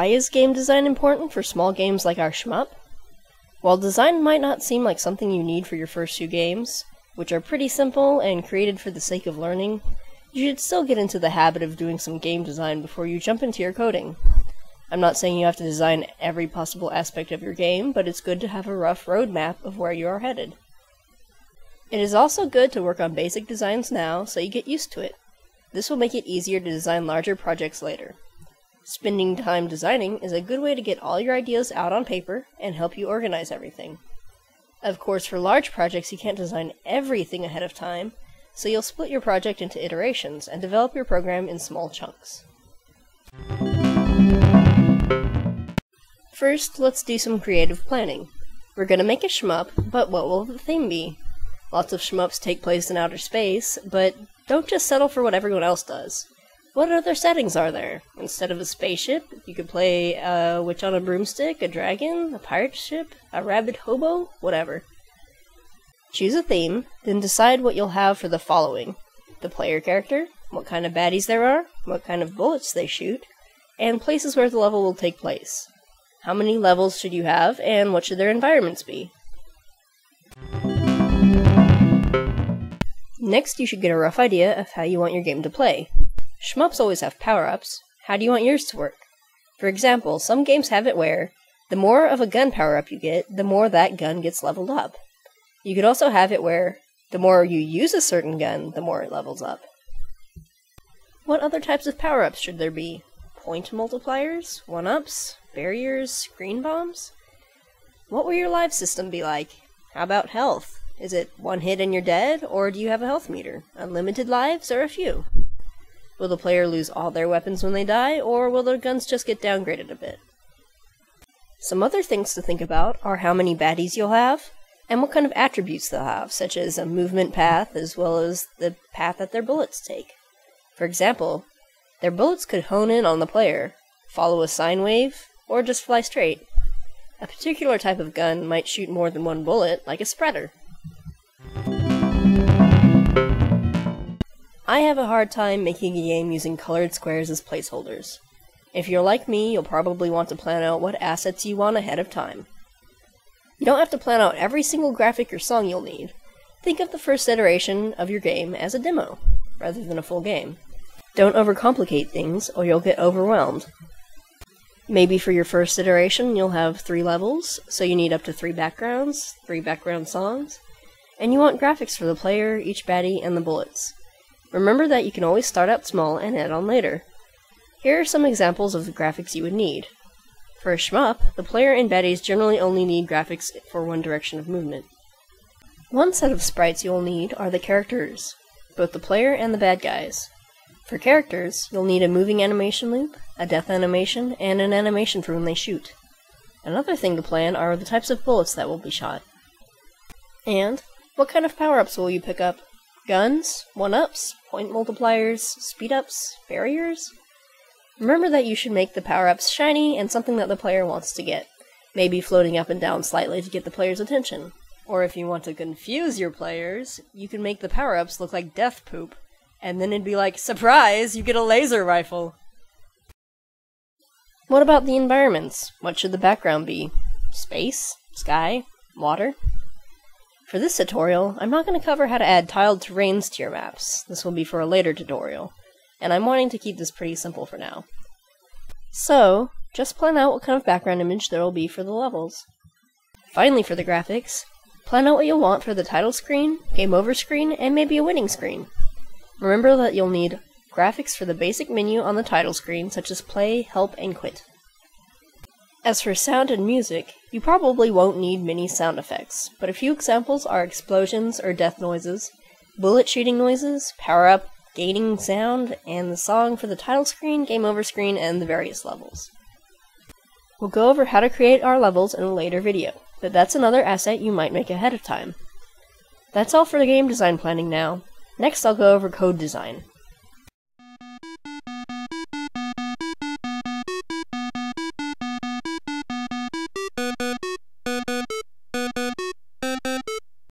Why is game design important for small games like our shmup? While design might not seem like something you need for your first few games, which are pretty simple and created for the sake of learning, you should still get into the habit of doing some game design before you jump into your coding. I'm not saying you have to design every possible aspect of your game, but it's good to have a rough roadmap of where you are headed. It is also good to work on basic designs now so you get used to it. This will make it easier to design larger projects later. Spending time designing is a good way to get all your ideas out on paper and help you organize everything. Of course, for large projects, you can't design everything ahead of time, so you'll split your project into iterations and develop your program in small chunks. First, let's do some creative planning. We're gonna make a shmup, but what will the theme be? Lots of shmups take place in outer space, but don't just settle for what everyone else does. What other settings are there? Instead of a spaceship, you could play a witch on a broomstick, a dragon, a pirate ship, a rabid hobo, whatever. Choose a theme, then decide what you'll have for the following the player character, what kind of baddies there are, what kind of bullets they shoot, and places where the level will take place. How many levels should you have, and what should their environments be? Next, you should get a rough idea of how you want your game to play. Shmups always have power-ups. How do you want yours to work? For example, some games have it where the more of a gun power-up you get, the more that gun gets leveled up. You could also have it where the more you use a certain gun, the more it levels up. What other types of power-ups should there be? Point multipliers? One-ups? Barriers? Green bombs? What will your life system be like? How about health? Is it one hit and you're dead, or do you have a health meter? Unlimited lives, or a few? Will the player lose all their weapons when they die, or will their guns just get downgraded a bit? Some other things to think about are how many baddies you'll have, and what kind of attributes they'll have, such as a movement path as well as the path that their bullets take. For example, their bullets could hone in on the player, follow a sine wave, or just fly straight. A particular type of gun might shoot more than one bullet, like a spreader. I have a hard time making a game using colored squares as placeholders. If you're like me, you'll probably want to plan out what assets you want ahead of time. You don't have to plan out every single graphic or song you'll need. Think of the first iteration of your game as a demo, rather than a full game. Don't overcomplicate things, or you'll get overwhelmed. Maybe for your first iteration, you'll have three levels, so you need up to three backgrounds, three background songs, and you want graphics for the player, each baddie, and the bullets. Remember that you can always start out small and add on later. Here are some examples of the graphics you would need. For a shmup, the player and baddies generally only need graphics for one direction of movement. One set of sprites you'll need are the characters, both the player and the bad guys. For characters, you'll need a moving animation loop, a death animation, and an animation for when they shoot. Another thing to plan are the types of bullets that will be shot. And what kind of power-ups will you pick up? Guns, one-ups, point multipliers, speed-ups, barriers? Remember that you should make the power-ups shiny and something that the player wants to get. Maybe floating up and down slightly to get the player's attention. Or if you want to confuse your players, you can make the power-ups look like death poop. And then it'd be like, surprise, you get a laser rifle! What about the environments? What should the background be? Space? Sky? Water? For this tutorial, I'm not going to cover how to add tiled terrains to your maps. This will be for a later tutorial, and I'm wanting to keep this pretty simple for now. So, just plan out what kind of background image there will be for the levels. Finally for the graphics, plan out what you'll want for the title screen, game over screen, and maybe a winning screen. Remember that you'll need graphics for the basic menu on the title screen such as play, help, and quit. As for sound and music, you probably won't need many sound effects, but a few examples are explosions or death noises, bullet shooting noises, power up, gaining sound, and the song for the title screen, game over screen, and the various levels. We'll go over how to create our levels in a later video, but that's another asset you might make ahead of time. That's all for the game design planning now. Next I'll go over code design.